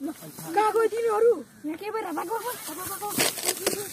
कहाँ गयो तिमीहरू? यहाँ के भएर भएको